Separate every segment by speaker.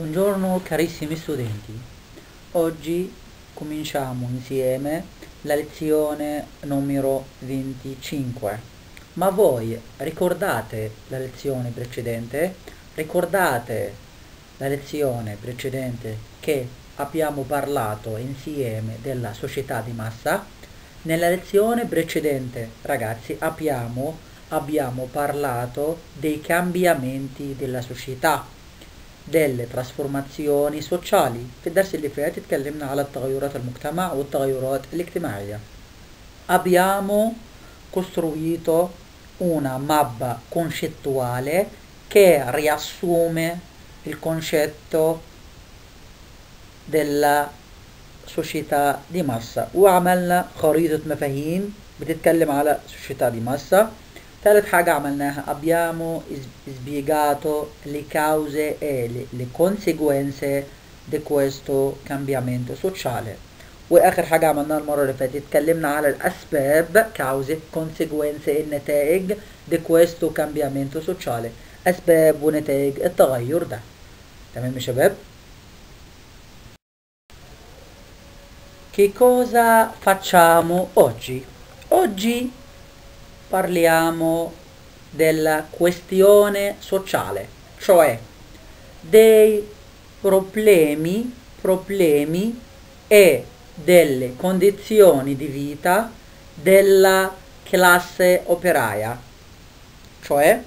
Speaker 1: Buongiorno carissimi studenti, oggi cominciamo insieme la lezione numero 25. Ma voi ricordate la lezione precedente? Ricordate la lezione precedente che abbiamo parlato insieme della società di massa? Nella lezione precedente, ragazzi, abbiamo, abbiamo parlato dei cambiamenti della società delle trasformazioni sociali في الدرس اللي فات اتكلمنا على التغيرات المجتمع والتغيرات الاجتماعية abbiamo costruito una mappa concettuale che riassume il concetto della società di massa وعملنا خريطة مفاهيم بتتكلم على società di massa ثالث حاجة عملناها abbiamo spiegato le cause e le, le conseguenze di questo cambiamento sociale واخر حاجة عملناها المرة اللي فاتت اتكلمنا على الاسباب cause conseguenze النتائج di questo cambiamento sociale اسباب ونتائج التغير ده تمام يا شباب che cosa facciamo oggi oggi parliamo della questione sociale, cioè dei problemi, problemi e delle condizioni di vita della classe operaia, cioè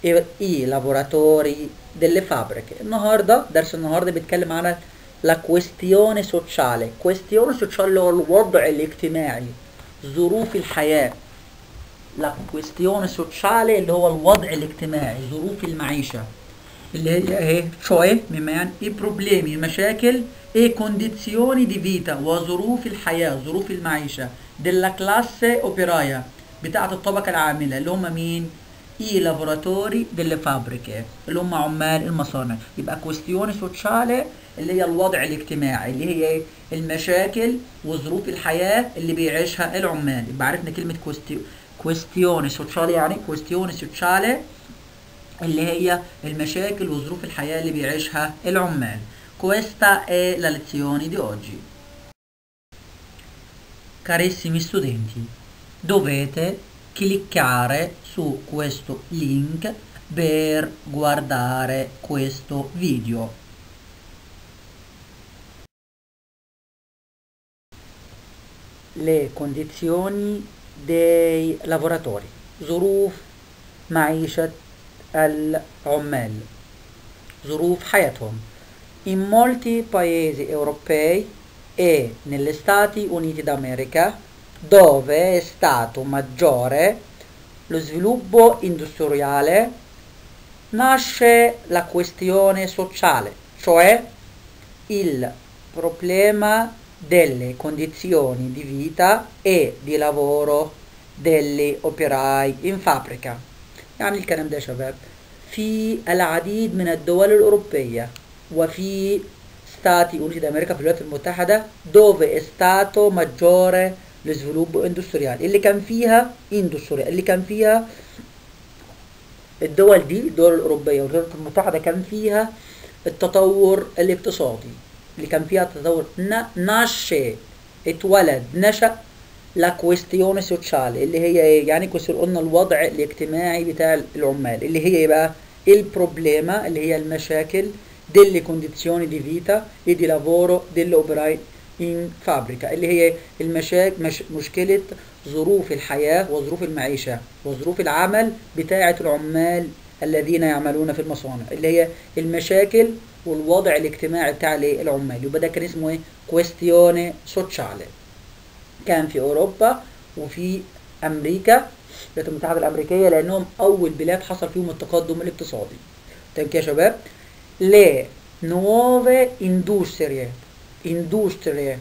Speaker 1: i, i lavoratori delle fabbriche. النهارده درس النهارده بيتكلم على la questione sociale، questione sociale هو الوضع الاجتماعي، ظروف الحياة. لا كويستيون سوشالي اللي هو الوضع الاجتماعي ظروف المعيشة. اللي هي إيه؟ شوية بمعنى اي بروبليمي إيه مشاكل اي كونديزيوني دي فيتا وظروف الحياة ظروف المعيشة. ديلا كلاس أوبرايا بتاعة الطبقة العاملة اللي هم مين؟ اي لابوراتوري ديلي فابريكا اللي هم عمال المصانع. يبقى كويستيون سوتشالي اللي هي الوضع الاجتماعي اللي هي إيه؟ المشاكل وظروف الحياة اللي بيعيشها العمال. يبقى عرفنا كلمة كويستيون questione sociale يعني questione sociale اللي هي المشاكل وظروف الحياة اللي بيعيشها العمال questa è la lezione di oggi carissimi studenti dovete cliccare su questo link per guardare questo video le condizioni dei lavoratori ظروف معيشة العمال ظروف حياتهم in molti paesi europei e negli Stati Uniti d'America dove è stato maggiore lo sviluppo industriale nasce la questione sociale cioè il problema delle condizioni di vita e di lavoro degli operai in fabbrica يعني الكلام ده يا شباب في العديد من الدول الأوروبية وفي Stati Uniti d'America في الولايات المتحدة dove è stato maggiore lo sviluppo industriale اللي كان فيها industrial اللي كان فيها الدول دي الدول الأوروبية والولايات المتحدة كان فيها التطور الاقتصادي اللي كان فيها تطور nasce اتولد نشأ لا كويستيون سوشيال اللي هي إيه؟ يعني كويستيون قلنا الوضع الاجتماعي بتاع العمال اللي هي بقى البروبليما اللي هي المشاكل delle condizioni di vita e di lavoro degli operai in fabbrica اللي هي المشاكل مش مشكلة ظروف الحياة وظروف المعيشة وظروف العمل بتاعة العمال الذين يعملون في المصانع اللي هي المشاكل والوضع الاجتماعي بتاع العمال يبقى ده كان اسمه إيه؟ كويستيوني سوشيالي كان في أوروبا وفي أمريكا الولايات المتحدة الأمريكية لأنهم أول بلاد حصل فيهم التقدم الاقتصادي. كده يا شباب. Le nuove industrie. Industrie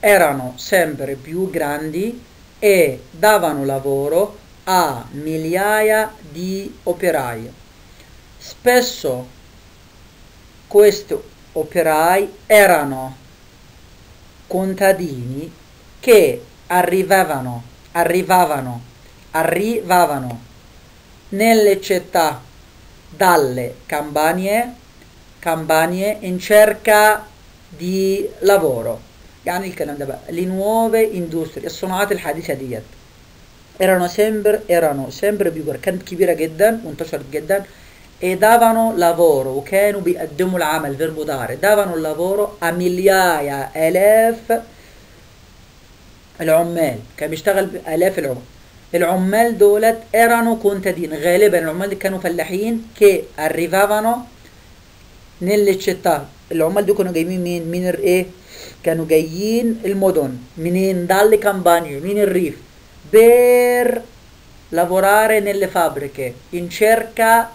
Speaker 1: erano sempre più grandi e davano lavoro a migliaia di operai. Spesso questi operai erano contadini che arrivavano, arrivavano, arrivavano nelle città dalle campagne campagne in cerca di lavoro يعني الكلام ده بقى le nuove industrie الصناعات الحديثة ديت erano sempre erano sempre più كانت كبيرة جدا وانتشرت جدا e davano lavoro وكانوا بيقدموا العمل verbo dare davano lavoro a migliaia آلاف العمال كان بيشتغل آلاف العمال العمال دولت erano contadini غالبا العمال دي كانوا فلاحين che arrivavano nelle città. العمال دول كانوا جايين مين من إيه كانوا جايين المدن منين dalle campagne من الريف per lavorare nelle fabbriche in cerca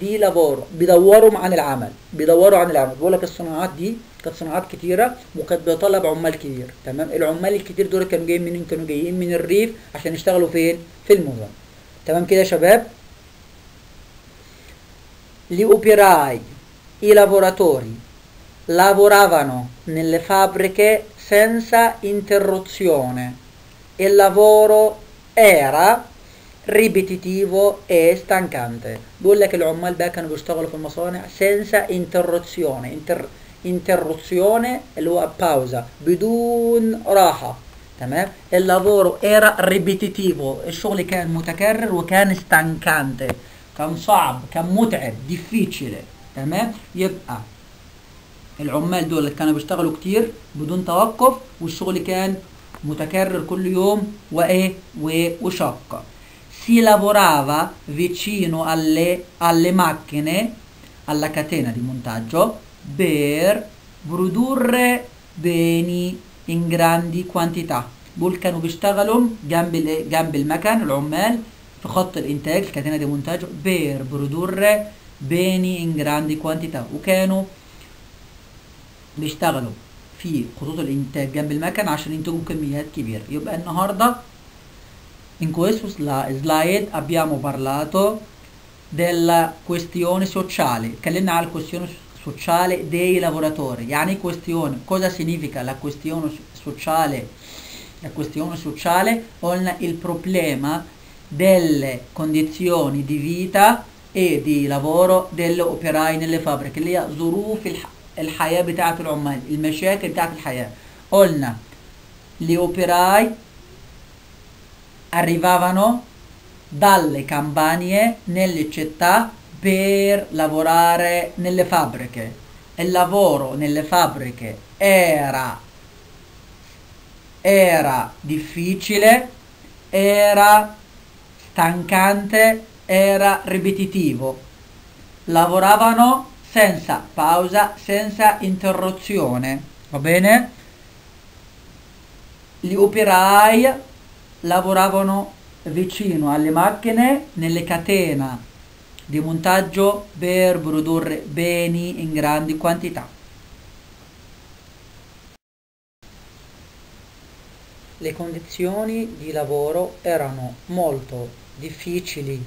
Speaker 1: di lavoro بيدوروا عن العمل بيدوروا عن العمل. بقول لك الصناعات دي كانت صناعات كتيرة وكانت بيطلب عمال كتير تمام؟ العمال الكتير دول كانوا جايين منين؟ كانوا جايين من الريف عشان يشتغلوا فين؟ في المدن. تمام كده يا شباب؟ Gli operai i lavoratori lavoravano nelle fabbriche senza interruzione. Il lavoro era ripetitivo e stancante بيقول لك العمال بقى كانوا بيشتغلوا في المصانع senza interruzione inter... interruzione اللي هو pausa بدون راحة تمام lavoro era ripetitivo الشغل كان متكرر وكان stancante كان صعب كان متعب difficile تمام يبقى العمال دول كانوا بيشتغلوا كتير بدون توقف والشغل كان متكرر كل يوم وايه وشاق si lavorava vicino alle, alle macchine alla catena di montaggio per produrre beni in grandi quantità دول كانوا بيشتغلوا جنب جنب المكن العمال في خط الانتاج الكاتينا دي مونتاج per produrre beni in grandi quantità وكانوا بيشتغلوا في خطوط الانتاج جنب المكن عشان ينتجوا كميات كبيرة يبقى النهاردة in questo slide abbiamo parlato della questione sociale اتكلمنا على الquestione sociale dei lavoratori يعني questione cosa significa la questione sociale la questione sociale قلنا il problema delle condizioni di vita e di lavoro degli operai nelle fabbriche اللي هي ظروف الح... الحياة بتاعة العمال المشاكل بتاعة الحياة قلنا gli operai arrivavano dalle campagne nelle città per lavorare nelle fabbriche. Il lavoro nelle fabbriche era era difficile era stancante era ripetitivo. Lavoravano senza pausa senza interruzione va bene? Gli operai lavoravano vicino alle macchine nelle catene di montaggio per produrre beni in grandi quantità. Le condizioni di lavoro erano molto difficili.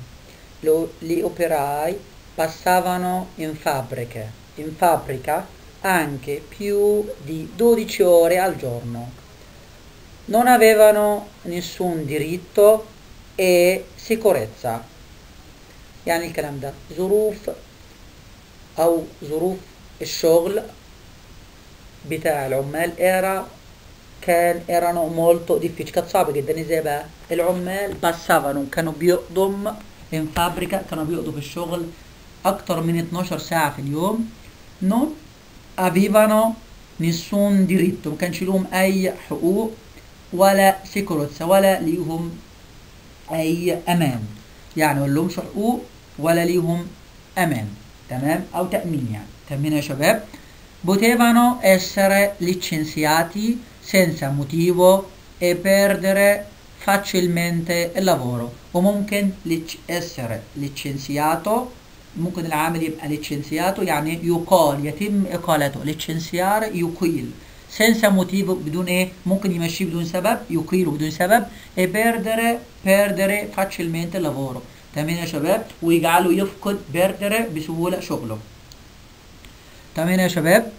Speaker 1: Lo, gli operai passavano in fabbriche, in fabbrica anche più di 12 ore al giorno Non avevano nessun diritto e sicurezza يعني الكلام ده ظروف أو ظروف الشغل بتاع العمال era كان erano molto difficili كانت صعبة جدا ازاي بقى العمال passavano كانوا بيقضوا in fabbrica كانوا بيقضوا في الشغل أكتر من 12 ساعة في اليوم non avevano nessun diritto ما كانش لهم أي حقوق ولا سيكوريتسا ولا ليهم أي أمان. يعني ولا لهمش حقوق ولا ليهم أمان. تمام؟ أو تأمين يعني. تأمين يا شباب؟ potevano essere licenziati senza motivo e perdere facilmente il lavoro. وممكن essere licenziato ممكن العامل يبقى licenziato يعني يقال يتم إقالته licenziare يقيل senza motivo بدون ايه ممكن يمشيه بدون سبب يقيله بدون سبب e perdere perdere facilmente il lavoro تمام يا شباب ويجعله يفقد perdere بسهولة شغله تمام يا شباب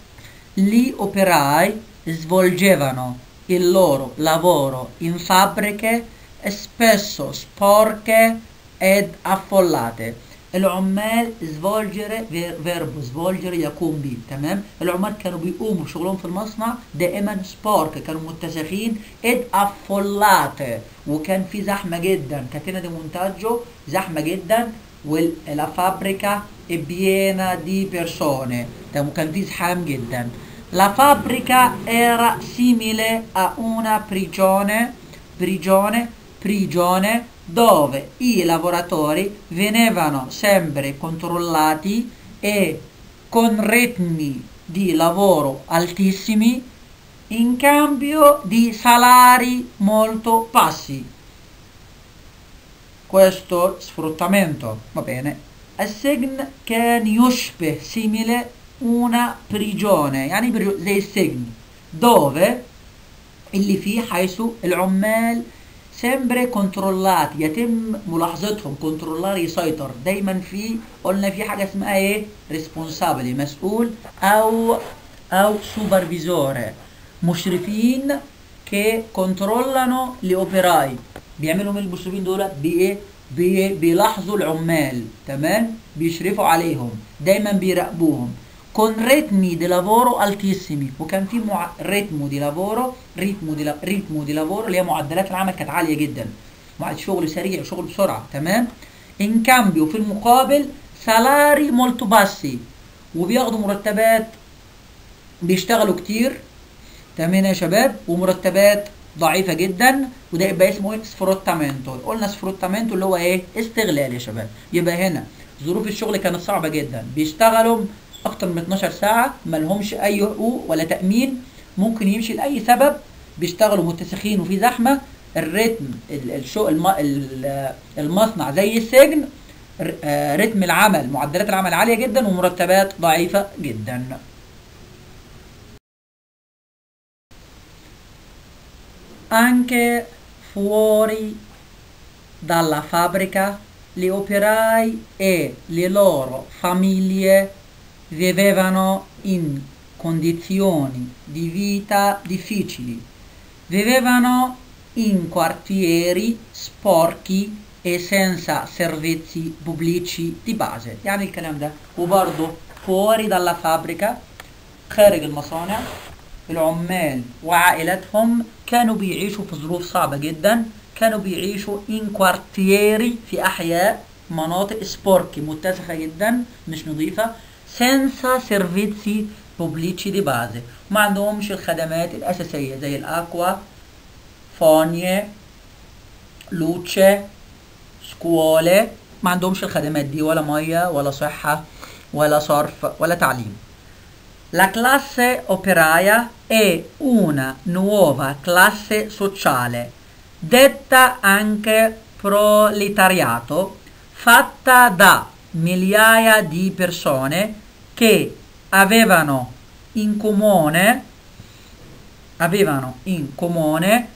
Speaker 1: gli operai svolgevano il loro lavoro in fabbriche spesso sporche ed affollate العمال svolgere فيربو svolgere يقوم به تمام العمال كانوا بيقوموا بشغلهم في المصنع دائما سبارك كانوا متسخين ed affollate. وكان في زحمة جدا كاتينا دي مونتاجو زحمة جدا ولا fabbrica è piena di persone. وكان في زحام جدا. la fabbrica era simile a una prigione prigione prigione. dove i lavoratori venivano sempre controllati e con ritmi di lavoro altissimi in cambio di salari molto bassi. Questo sfruttamento, va bene, السجن كان يشبه simile una prigione يعني زي السجن dove اللي فيه حيث العمال سمبري كنترولات يتم ملاحظتهم كنترولار يسيطر دايما في قلنا في حاجة اسمها إيه؟ ريسبونسابلي مسؤول أو أو سوبرفيزوري مشرفين كي كنترولانو لأوبراي. بيعملوا من المشرفين دول بإيه؟ بي بيلاحظوا العمال تمام؟ بيشرفوا عليهم. دايما بيراقبوهم. Con ritmi di lavoro altissimi. وكان في مع... ريتمو دي لافورو ريتمو دي لا... ريتمو دي لافورو اللي هي معدلات العمل كانت عاليه جدا شغل سريع وشغل بسرعة تمام ان كامبيو في المقابل سالاري مولتو باسي وبياخدوا مرتبات بيشتغلوا كتير تمام يا شباب ومرتبات ضعيفة جدا وده يبقى اسمه إيه سفروتامنتو قلنا سفروتامنتو اللي هو إيه استغلال يا شباب يبقى هنا ظروف الشغل كانت صعبة جدا بيشتغلوا أكتر من 12 ساعة ما لهمش أي حقوق ولا تأمين ممكن يمشي لأي سبب بيشتغلوا متسخين وفي زحمة. الريتم الشغل المصنع زي السجن رتم العمل معدلات العمل عالية جدا ومرتبات ضعيفة جدا. Anche fuori dalla fabbrica gli operai e le loro famiglie vivevano in condizioni di vita difficili, vivevano in quartieri sporchi e senza servizi pubblici di base يعني الكلام ده وبرضه fuori dalla fabbrica خارج المصانع العمال وعائلاتهم كانوا بيعيشوا في ظروف صعبة جدا كانوا بيعيشوا in quartieri في أحياء مناطق سبوركي متسخة جدا مش نظيفة senza servizi pubblici di base ما عندهمش الخدمات الأساسية زي الأكوا فونيه لوتشي سكوولي ما عندهمش الخدمات دي ولا مية ولا صحة ولا صرف ولا تعليم La classe operaia è una nuova classe sociale, detta anche proletariato, fatta da migliaia di persone che avevano in comune, avevano in comune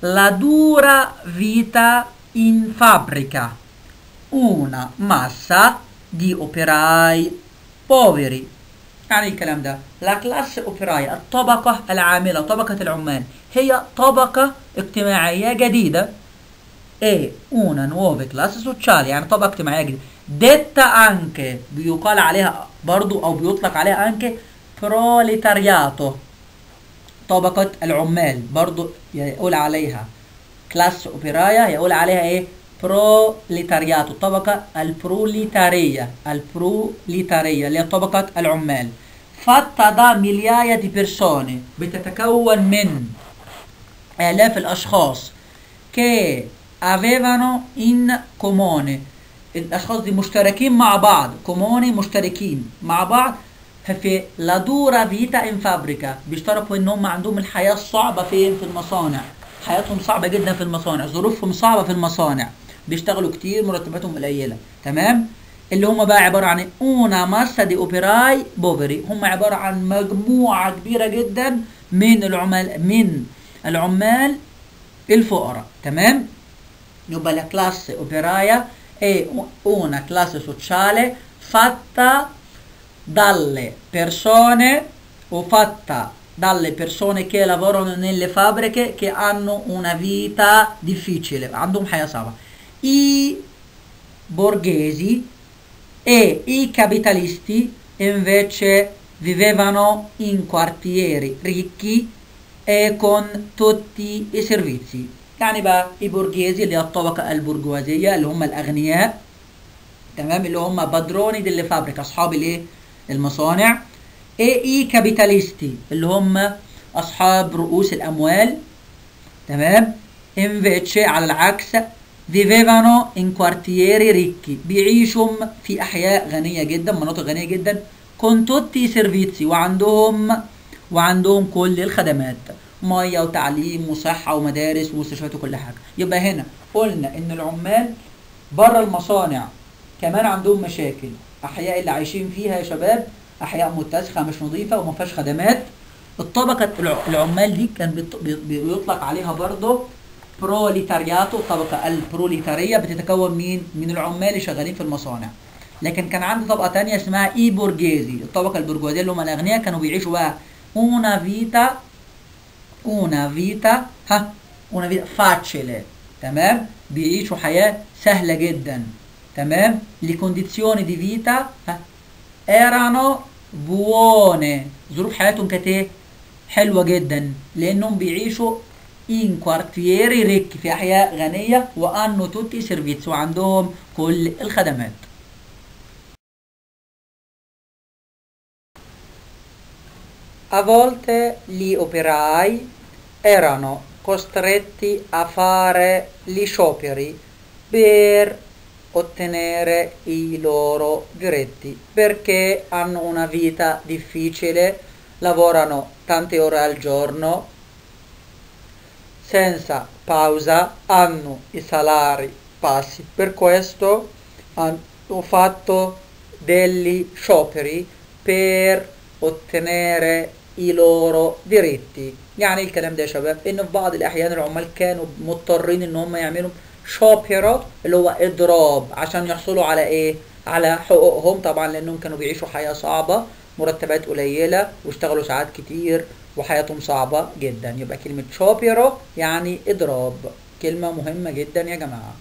Speaker 1: la dura vita in fabbrica, una massa di operai poveri يعني الكلام ده لا كلاس اوبرايا الطبقة العاملة طبقة العمال هي طبقة اجتماعية جديدة e una nuova classe sociale يعني طبقة اجتماعية جديدة detta anche بيقال عليها برضو أو بيطلق عليها anche proletariato. طبقة العمال برضو يقول عليها. كلاس اوبرايا يقول عليها إيه؟ بروليتارياتو الطبقة البروليتارية. البروليتارية اللي هي طبقة العمال. fatta da migliaia di persone بتتكون من آلاف الأشخاص. che avevano in comune. الأشخاص دي مشتركين مع بعض كوموني مشتركين مع بعض في لا دورا فيتا ان فابريكا بيشتركوا ان هم عندهم الحياة الصعبة فين في المصانع حياتهم صعبة جدا في المصانع ظروفهم صعبة في المصانع بيشتغلوا كتير مرتباتهم قليلة تمام اللي هم بقى عبارة عن una massa di operai بوفري هم عبارة عن مجموعة كبيرة جدا من العمال من العمال الفقراء تمام Nuba la classe operaia è una classe sociale fatta dalle persone o fatta dalle persone che lavorano nelle fabbriche che hanno una vita difficile. I borghesi e i capitalisti invece vivevano in quartieri ricchi e con tutti i servizi يعني بقى البرجيزي اللي هي الطبقة البرجوازيه اللي هم الأغنياء تمام؟ اللي هم بادروني دي اللي فابريك أصحاب الإيه؟ المصانع. اي اي كابيتاليستي اللي هم أصحاب رؤوس الأموال تمام؟ انفيتشي على العكس فيفيفانو ان كوارتييري ريكي بيعيشوا في أحياء غنية جدا مناطق غنية جدا كونتوتي سيرفيتسي وعندهم وعندهم كل الخدمات. مية وتعليم وصحة ومدارس ومستشفيات وكل حاجة. يبقى هنا قلنا إن العمال بره المصانع كمان عندهم مشاكل. أحياء اللي عايشين فيها يا شباب أحياء متسخة مش نظيفة وما فيهاش خدمات. الطبقة الع- العمال دي كان بيط- بي- بيطلق عليها برضه بروليتارياتو الطبقه البروليتارية بتتكون مين؟ من العمال اللي شغالين في المصانع. لكن كان عنده طبقة تانية اسمها اي بورجيزي الطبقة البرجوازية اللي هم الأغنياء كانوا بيعيشوا بقى una vita una vita ها una vita facile تمام بيعيشوا حياة سهلة جدا تمام condizioni di vita ها erano buone. ظروف حياتهم كانت إيه حلوة جدا لانهم بيعيشوا in quartieri ricchi في احياء غنية وانو i servizi وعندهم كل الخدمات A volte gli operai erano costretti a fare gli scioperi per ottenere i loro diritti perché hanno una vita difficile, lavorano tante ore al giorno senza pausa, hanno i salari bassi. Per questo hanno fatto degli scioperi per ottenere i loro diritti. يعني الكلام ده يا شباب ان في بعض الاحيان العمال كانوا مضطرين ان هم يعملوا شوبيرا اللي هو اضراب عشان يحصلوا على إيه على حقوقهم طبعا لانهم كانوا بيعيشوا حياة صعبة مرتبات قليلة واشتغلوا ساعات كتير وحياتهم صعبة جدا يبقى كلمة شوبيرو يعني اضراب كلمة مهمة جدا يا جماعة